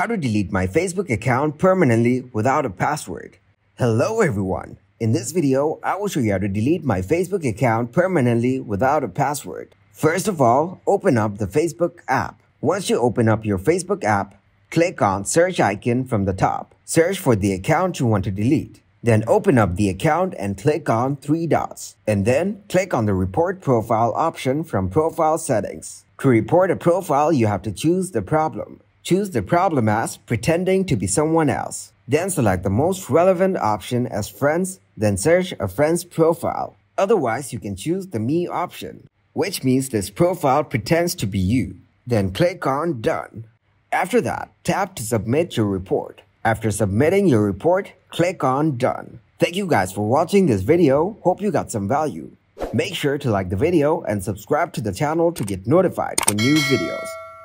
How to delete my Facebook account permanently without a password. Hello everyone. In this video, I will show you how to delete my Facebook account permanently without a password. First of all, open up the Facebook app. Once you open up your Facebook app, click on search icon from the top. Search for the account you want to delete. Then open up the account and click on three dots. And then click on the report profile option from profile settings. To report a profile, you have to choose the problem. Choose the problem as pretending to be someone else. Then select the most relevant option as friends, then search a friend's profile. Otherwise, you can choose the me option, which means this profile pretends to be you. Then click on done. After that, tap to submit your report. After submitting your report, click on done. Thank you guys for watching this video. Hope you got some value. Make sure to like the video and subscribe to the channel to get notified for new videos.